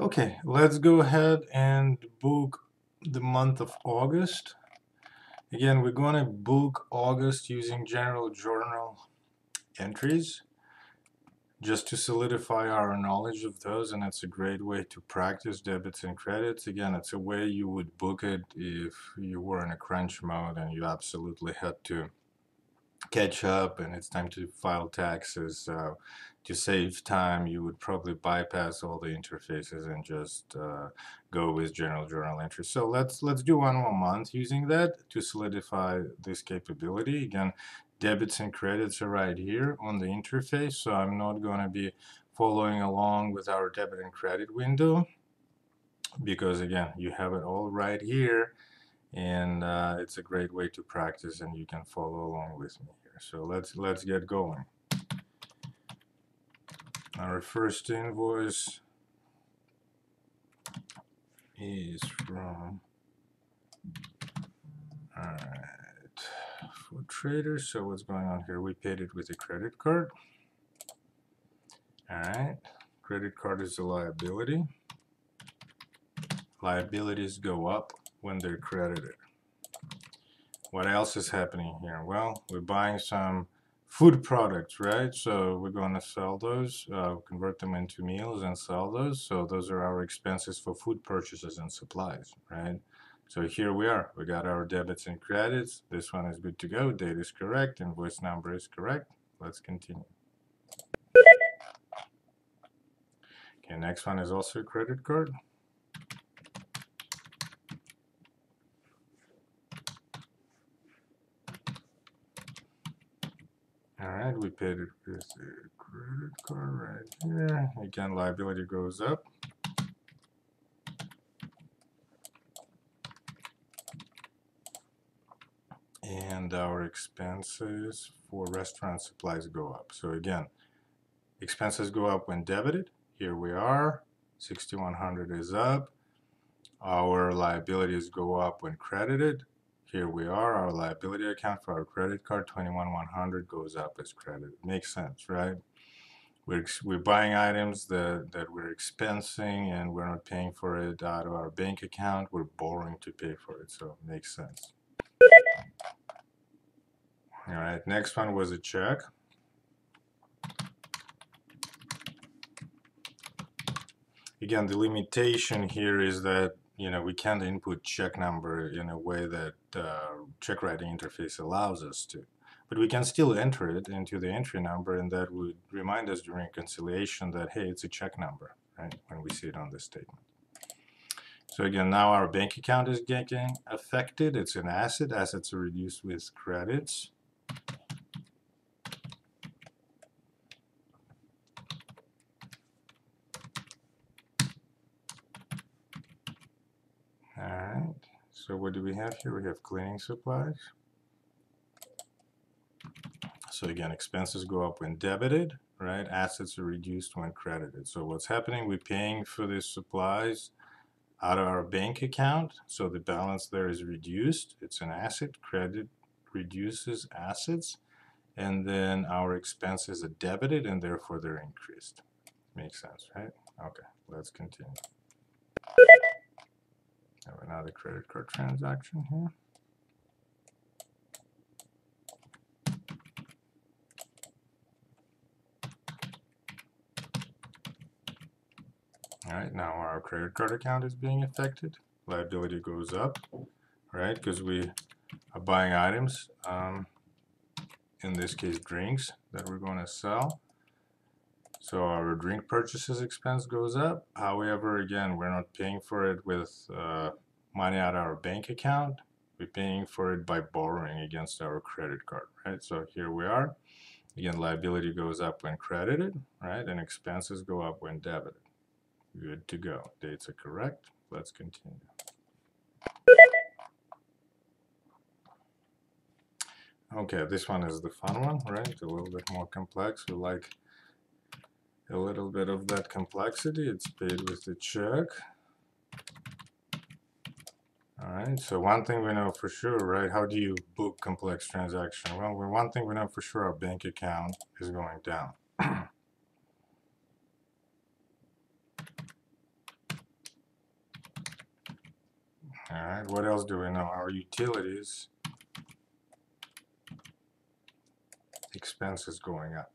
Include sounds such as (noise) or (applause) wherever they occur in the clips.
Okay, let's go ahead and book the month of August. Again, we're going to book August using general journal entries just to solidify our knowledge of those and it's a great way to practice debits and credits again it's a way you would book it if you were in a crunch mode and you absolutely had to catch up and it's time to file taxes uh, to save time you would probably bypass all the interfaces and just uh, go with general journal entry. So let's let's do one more month using that to solidify this capability. Again debits and credits are right here on the interface so I'm not going to be following along with our debit and credit window because again you have it all right here and uh, it's a great way to practice and you can follow along with me here. So let's let's get going our first invoice is from alright for traders. So what's going on here? We paid it with a credit card. All right. Credit card is a liability. Liabilities go up when they're credited. What else is happening here? Well, we're buying some food products, right? So we're going to sell those, uh, convert them into meals and sell those. So those are our expenses for food purchases and supplies, right? So here we are. We got our debits and credits. This one is good to go. Date is correct. Invoice number is correct. Let's continue. Okay, next one is also a credit card. All right, we paid a credit card right here. Again, liability goes up. and our expenses for restaurant supplies go up. So again, expenses go up when debited. Here we are, 6100 is up. Our liabilities go up when credited. Here we are, our liability account for our credit card, 21100 goes up as credit. Makes sense, right? We're, we're buying items that, that we're expensing and we're not paying for it out of our bank account. We're borrowing to pay for it, so it makes sense. All right, next one was a check. Again, the limitation here is that you know we can't input check number in a way that uh, check writing interface allows us to. But we can still enter it into the entry number and that would remind us during reconciliation that hey, it's a check number, right, when we see it on the statement. So again, now our bank account is getting affected. It's an asset. Assets are reduced with credits. Alright, so what do we have here? We have cleaning supplies. So again, expenses go up when debited, right? Assets are reduced when credited. So what's happening? We're paying for these supplies out of our bank account. So the balance there is reduced. It's an asset. Credit reduces assets. And then our expenses are debited and therefore they're increased. Makes sense, right? Okay, let's continue. Another credit card transaction here. All right, now our credit card account is being affected. Liability goes up, right? Because we are buying items, um, in this case drinks, that we're going to sell. So our drink purchases expense goes up. However, again, we're not paying for it with uh, money out of our bank account. We're paying for it by borrowing against our credit card, right? So here we are. Again, liability goes up when credited, right? And expenses go up when debited. Good to go. Dates are correct. Let's continue. Okay, this one is the fun one, right? A little bit more complex. We like a little bit of that complexity. It's paid with the check. Right, so one thing we know for sure, right? How do you book complex transaction? Well, one thing we know for sure, our bank account is going down. (clears throat) All right, what else do we know? Our utilities expenses going up.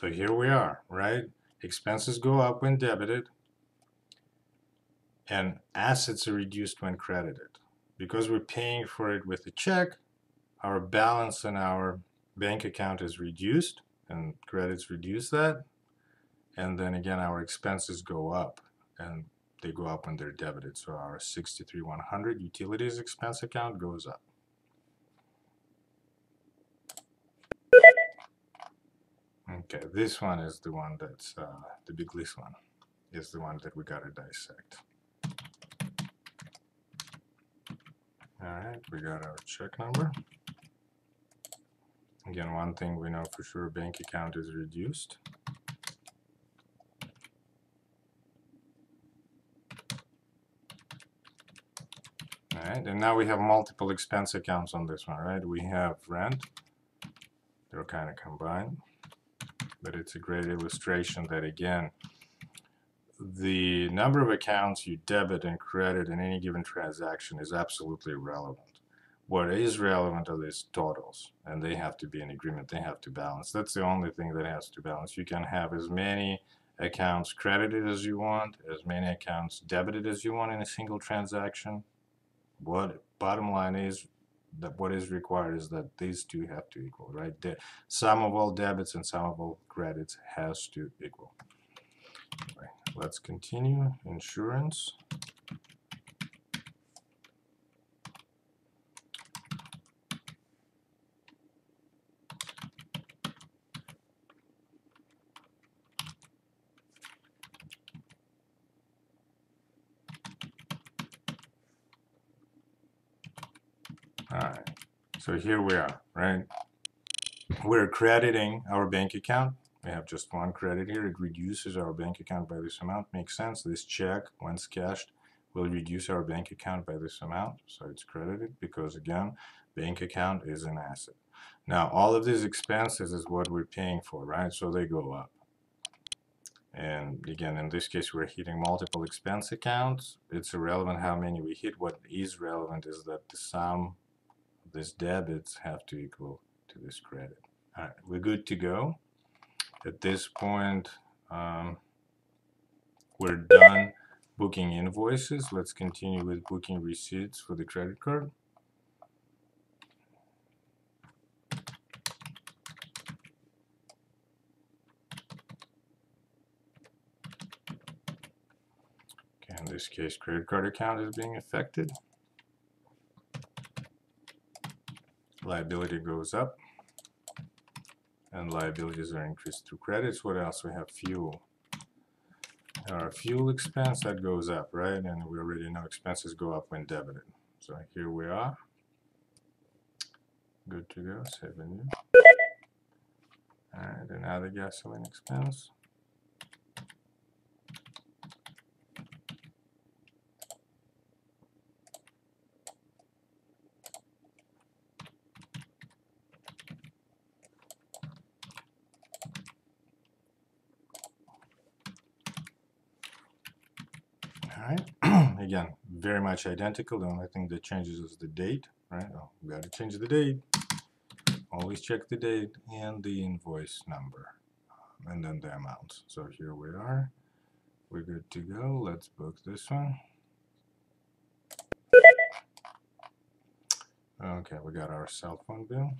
So here we are, right? Expenses go up when debited and assets are reduced when credited. Because we're paying for it with a check, our balance in our bank account is reduced and credits reduce that. And then again, our expenses go up and they go up when they're debited. So our 63100 utilities expense account goes up. Okay, this one is the one that's uh, the big list one is the one that we gotta dissect. All right, we got our check number. Again, one thing we know for sure, bank account is reduced. All right, and now we have multiple expense accounts on this one, right? We have rent, they're kind of combined, but it's a great illustration that again, the number of accounts you debit and credit in any given transaction is absolutely irrelevant. What is relevant are these totals, and they have to be in agreement. They have to balance. That's the only thing that has to balance. You can have as many accounts credited as you want, as many accounts debited as you want in a single transaction. What bottom line is that what is required is that these two have to equal, right? The sum of all debits and sum of all credits has to equal. Right. Let's continue. Insurance. All right, so here we are, right? We're crediting our bank account we have just one credit here. It reduces our bank account by this amount. Makes sense. This check, once cashed, will reduce our bank account by this amount. So it's credited because, again, bank account is an asset. Now, all of these expenses is what we're paying for, right? So they go up. And again, in this case, we're hitting multiple expense accounts. It's irrelevant how many we hit. What is relevant is that the sum these debits have to equal to this credit. All right, we're good to go. At this point um, we're done booking invoices. Let's continue with booking receipts for the credit card. Okay in this case credit card account is being affected liability goes up and liabilities are increased through credits. What else? We have fuel. Our fuel expense, that goes up, right? And we already know expenses go up when debited. So here we are. Good to go, save new. Alright, another gasoline expense. again, very much identical. The only thing that changes is the date, right? Oh, we got to change the date. Always check the date and the invoice number, um, and then the amount. So here we are. We're good to go. Let's book this one. Okay, we got our cell phone bill.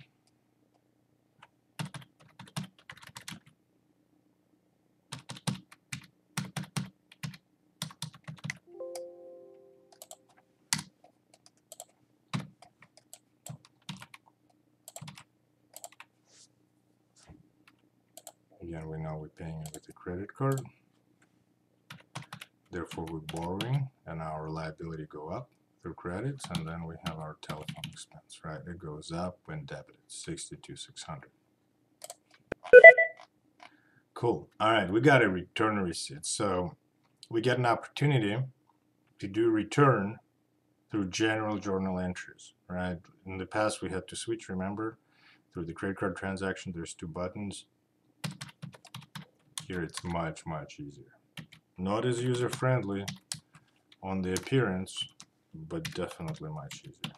Again, we know we're paying with a credit card. Therefore, we're borrowing and our liability go up through credits. And then we have our telephone expense, right? It goes up when debited, 62,600. Cool. All right, we got a return receipt. So we get an opportunity to do return through general journal entries, right? In the past, we had to switch, remember? Through the credit card transaction, there's two buttons Here it's much, much easier. Not as user-friendly on the appearance, but definitely much easier.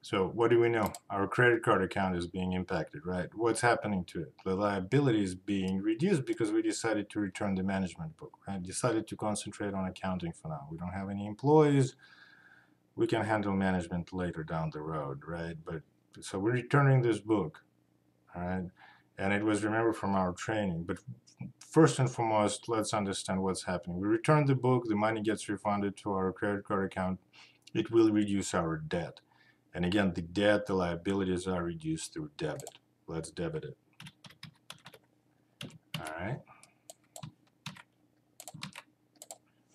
So what do we know? Our credit card account is being impacted, right? What's happening to it? The liability is being reduced because we decided to return the management book, right? Decided to concentrate on accounting for now. We don't have any employees. We can handle management later down the road, right? But so we're returning this book, all right? And it was remembered from our training. But first and foremost, let's understand what's happening. We return the book, the money gets refunded to our credit card account. It will reduce our debt and again, the debt, the liabilities are reduced through debit. Let's debit it. All right.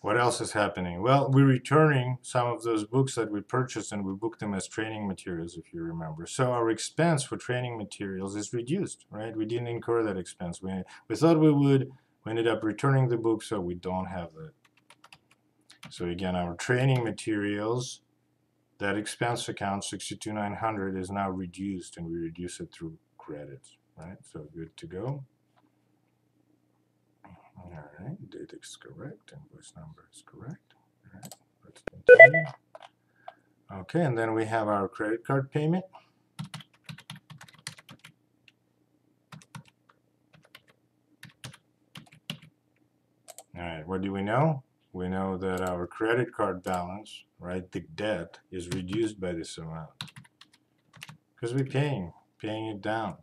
What else is happening? Well, we're returning some of those books that we purchased and we booked them as training materials, if you remember. So our expense for training materials is reduced, right? We didn't incur that expense. We, we thought we would. We ended up returning the book, so we don't have that. So again, our training materials that expense account 62900 is now reduced and we reduce it through credits right so good to go all right date is correct invoice number is correct. All right let's continue. Okay and then we have our credit card payment. All right what do we know? We know that our credit card balance, right, the debt is reduced by this amount. Because we're paying, paying it down.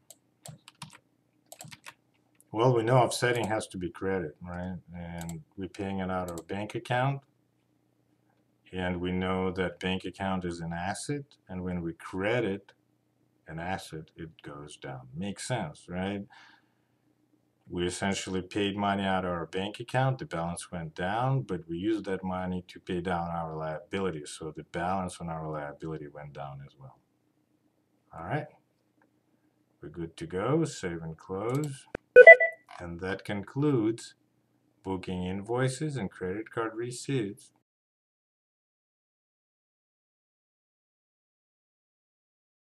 Well, we know offsetting has to be credit, right? And we're paying it out of our bank account. And we know that bank account is an asset. And when we credit an asset, it goes down. Makes sense, right? we essentially paid money out of our bank account. The balance went down, but we used that money to pay down our liabilities. So the balance on our liability went down as well. All right. We're good to go. Save and close. And that concludes booking invoices and credit card receipts